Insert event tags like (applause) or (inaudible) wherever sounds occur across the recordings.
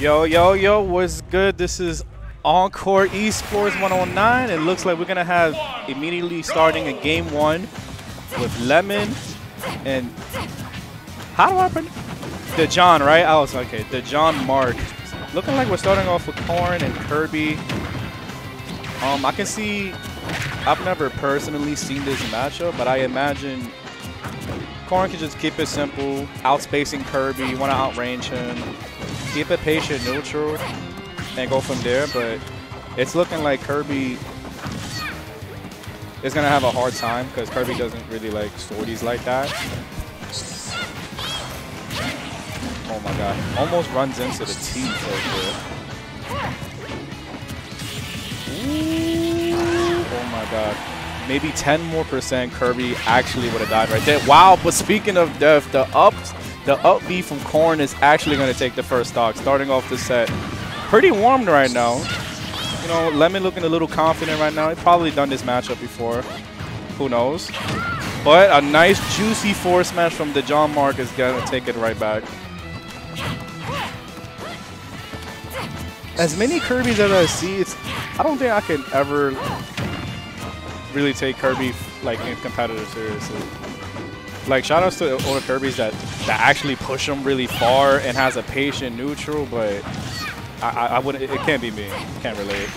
Yo, yo, yo, what's good? This is Encore Esports 109. It looks like we're going to have immediately starting a game one with Lemon and... How do I pronounce The John, right? I was okay. Djohnmark. Looking like we're starting off with Corrin and Kirby. Um, I can see... I've never personally seen this matchup, but I imagine Corrin can just keep it simple, outspacing Kirby, you want to outrange him, keep it patient, neutral, and go from there. But it's looking like Kirby is going to have a hard time because Kirby doesn't really like swordies like that. Oh my god. Almost runs into the there. Oh my god. Maybe 10 more percent Kirby actually would have died right there. Wow, but speaking of death, the up the up B from Corrin is actually going to take the first stock, starting off the set. Pretty warmed right now. You know, Lemon looking a little confident right now. He probably done this matchup before. Who knows? But a nice juicy force smash from Djohnmark is going to take it right back. As many Kirby's as I see, it's I don't think I can ever really take Kirby like in competitive seriously. Like shout outs to all the Kirby's that, that actually push him really far and has a patient neutral, but I, I, wouldn't it can't be me. Can't relate.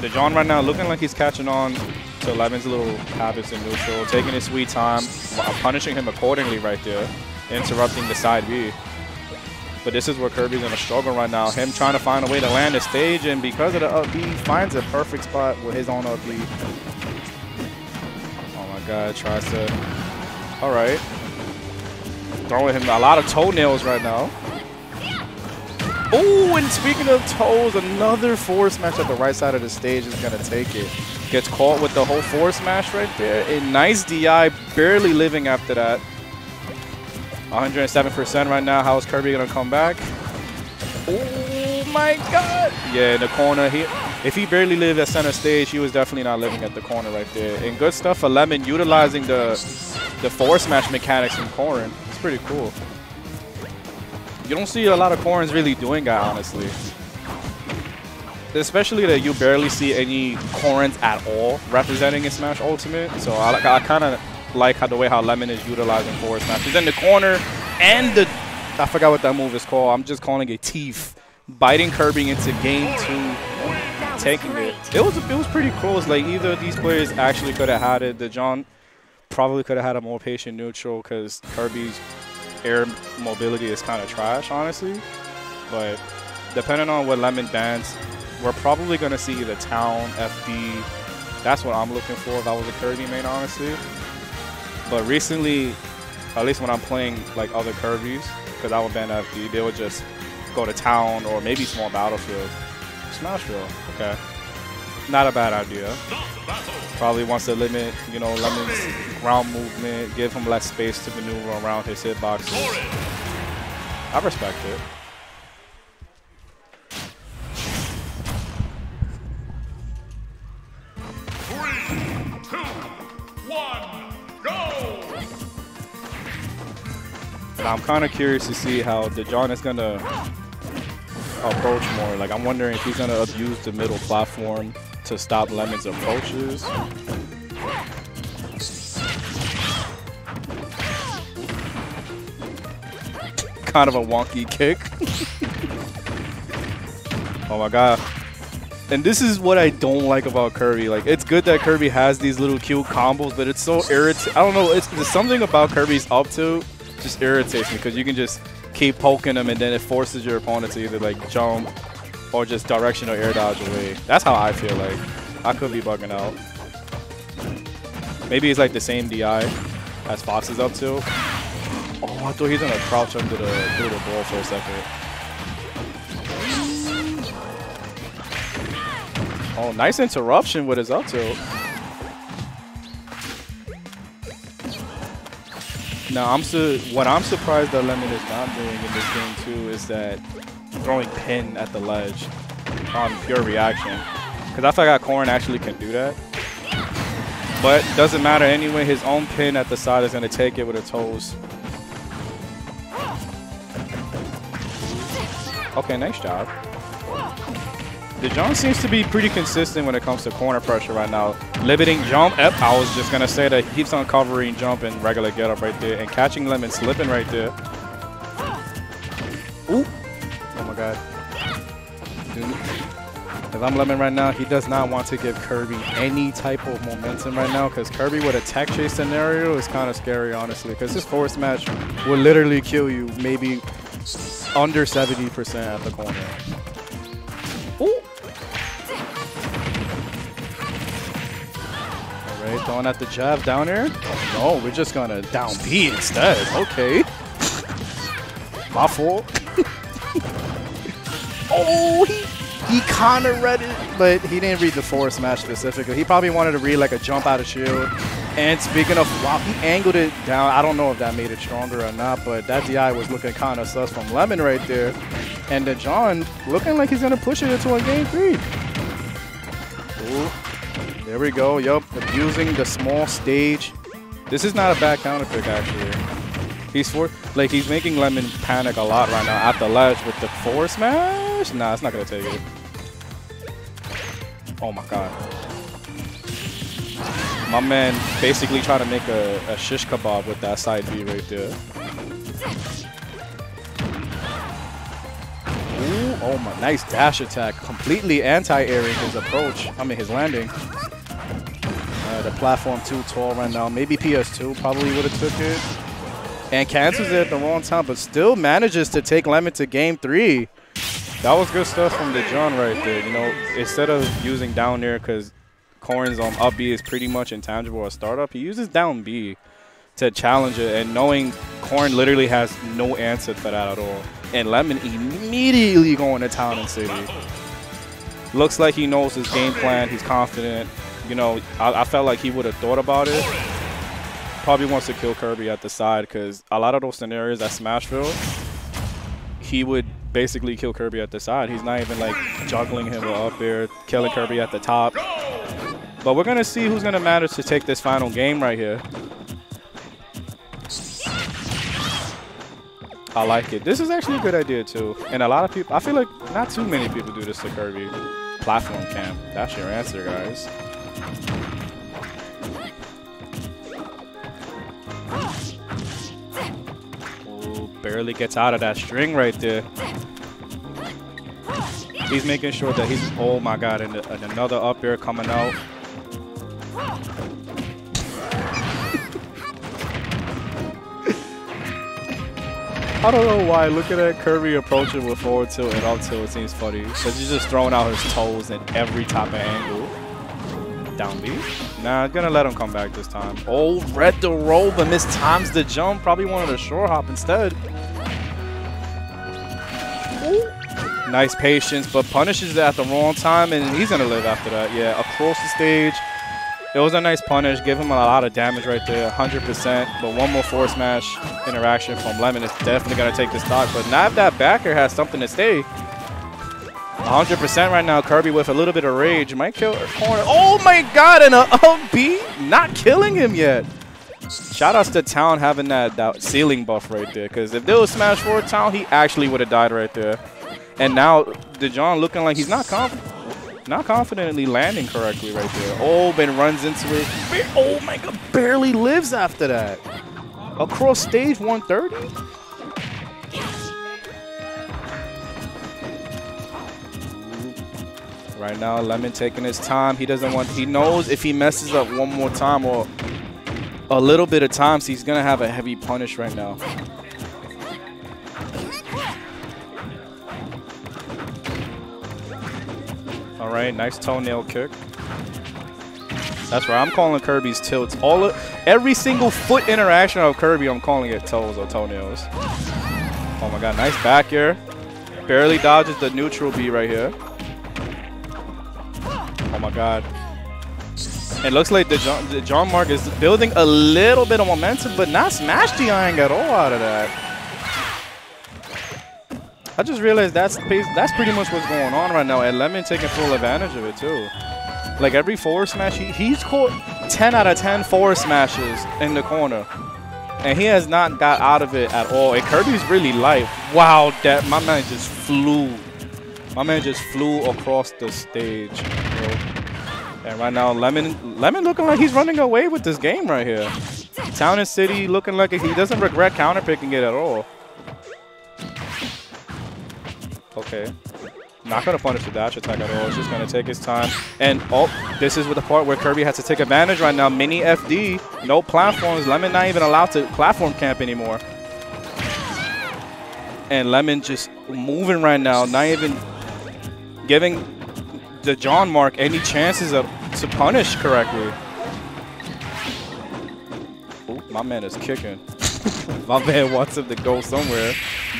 The John right now looking like he's catching on to Lemon's little habits in neutral, taking his sweet time, punishing him accordingly right there, interrupting the side B. But this is where Kirby's going to struggle right now. Him trying to find a way to land the stage, and because of the up B, finds a perfect spot with his own up B. God, tries to... Alright. Throwing him a lot of toenails right now. Oh, and speaking of toes, another force smash at the right side of the stage is going to take it. Gets caught with the whole force smash right there. A nice DI, barely living after that. 107% right now. How is Kirby going to come back? Oh my god! Yeah, in the corner. He, if he barely lived at center stage, he was definitely not living at the corner right there. And good stuff for Lemon utilizing the the force smash mechanics from Corrin. It's pretty cool. You don't see a lot of Corrins really doing that, honestly. Especially that you barely see any Corrins at all representing in Smash Ultimate. So I, I kind of like how the way how Lemon is utilizing forward smash. He's in the corner and the I forgot what that move is called. I'm just calling it teeth. Biting Curbing into game two, taking it. It was it was pretty close. Like either of these players actually could have had it. The John probably could have had a more patient neutral because Kirby's air mobility is kind of trash, honestly. But depending on what Lemon bans, we're probably going to see the Town, FD. That's what I'm looking for if I was a Kirby main, honestly. But recently, at least when I'm playing like other Kirby's, because I would ban FD, they would just go to town or maybe small battlefield. Smashville, okay. Not a bad idea. Probably wants to limit, you know, Lemon's ground movement, give him less space to maneuver around his hitboxes. I respect it. I'm kind of curious to see how DeJohn is going to approach more. Like, I'm wondering if he's going to abuse the middle platform to stop Lemon's approaches. kind of a wonky kick. (laughs) oh my god. And this is what I don't like about Kirby. Like, it's good that Kirby has these little cute combos, but it's so irritating. I don't know. It's something about Kirby's up to just irritates me because you can just keep poking them and then it forces your opponent to either like jump or just directional air dodge away. That's how I feel like. I could be bugging out. Maybe it's like the same DI as Fox is up to. Oh, I thought he's gonna crouch under the through the ball for a second. Oh, nice interruption with his up tilt. Now, I'm su what I'm surprised that Lemon is not doing in this game too is that throwing pin at the ledge on pure reaction. Because I forgot Corrin actually can do that. But doesn't matter anyway. His own pin at the side is going to take it with a toes. Okay, nice job. DeJong seems to be pretty consistent when it comes to corner pressure right now. Limiting jump. Yep, I was just going to say that he keeps on covering jump and regular get up right there. And catching Lemon slipping right there. Ooh. Oh my god. If I'm Lemon right now, he does not want to give Kirby any type of momentum right now because Kirby with a tech chase scenario is kind of scary, honestly, because this force match will literally kill you maybe under 70% at the corner. Throwing at the jab down here. No, we're just going to down B instead. Okay. (laughs) My fault. (laughs) oh, he he kind of read it, but he didn't read the forward smash specifically. He probably wanted to read like a jump out of shield. And speaking of, wow, he angled it down. I don't know if that made it stronger or not, but that DI was looking kind of sus from Lemon right there. And then John looking like he's going to push it into a game three. There we go. Yup, abusing the small stage. This is not a bad counter pick, actually. He's for like he's making Lemon panic a lot right now at the ledge with the four smash. Nah, it's not gonna take it. Oh my god. My man basically trying to make a, a shish kebab with that side B right there. Ooh, oh my, nice dash attack. Completely anti-airing his approach. I mean, his landing. The platform too tall right now. Maybe PS2 probably would have took it. And cancels it at the wrong time, but still manages to take Lemon to game three. That was good stuff from the John right there. You know, instead of using down there because Corrin's um, up B is pretty much intangible or startup, he uses down B to challenge it. And knowing Corrin literally has no answer for that at all. And Lemon immediately going to town and city. Looks like he knows his game plan. He's confident. You know, I, I felt like he would have thought about it. Probably wants to kill Kirby at the side because a lot of those scenarios at Smashville, he would basically kill Kirby at the side. He's not even like juggling him up there, killing Kirby at the top. But we're going to see who's going to manage to take this final game right here. I like it. This is actually a good idea too. And a lot of people, I feel like not too many people do this to Kirby. Platform camp. That's your answer, guys. Barely gets out of that string right there. He's making sure that he's, oh my god, and, and another up air coming out. (laughs) I don't know why. Looking at that Kirby approaching with forward tilt and up tilt seems funny. Because he's just throwing out his toes in every type of angle. Down B. Nah, gonna let him come back this time. Oh, read the roll, but missed times the jump. Probably wanted a short hop instead. Nice patience, but punishes it at the wrong time, and he's going to live after that. Yeah, across the stage. It was a nice punish. Give him a lot of damage right there, 100%. But one more force smash interaction from Lemon is definitely going to take the stock. But now that backer has something to stay. 100% right now. Kirby with a little bit of rage. Might kill her corner. Oh my god, and a up B? Not killing him yet. Shout outs to Town having that, that ceiling buff right there. Because if there was Smash 4 Town, he actually would have died right there. And now DeJong looking like he's not confident. Not confidently landing correctly right there. Oh, Ben runs into it. Oh my god, barely lives after that. Across stage 130? Right now, Lemon taking his time. He doesn't want, he knows if he messes up one more time or a little bit of time, so he's going to have a heavy punish right now. All right, nice toenail kick. That's right. I'm calling Kirby's tilts. All of, every single foot interaction of Kirby, I'm calling it toes or toenails. Oh my god, nice back air. Barely dodges the neutral B right here. Oh my god. It looks like the John, Djohnmark is building a little bit of momentum, but not smash DIing at all out of that. I just realized that's that's pretty much what's going on right now. And Lemon taking full advantage of it too. Like every forward smash, he, he's caught 10 out of 10 forward smashes in the corner. And he has not got out of it at all. And Kirby's really light. Wow, that my man just flew. My man just flew across the stage. And right now, Lemon, Lemon looking like he's running away with this game right here. Town and City looking like he doesn't regret counterpicking it at all. Okay. Not going to punish the dash attack at all. It's just going to take his time. And, oh, this is with the part where Kirby has to take advantage right now. Mini FD, no platforms. Lemon not even allowed to platform camp anymore. And Lemon just moving right now, not even giving Djohnmark any chances of, to punish correctly. Ooh, my man is kicking. (laughs) my man wants him to go somewhere.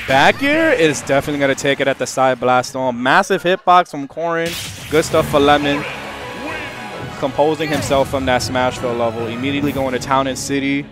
Back air is definitely going to take it at the side blast on. Massive hitbox from Corrin. Good stuff for Lemon. Composing himself from that Smashville level. Immediately going to Town and City.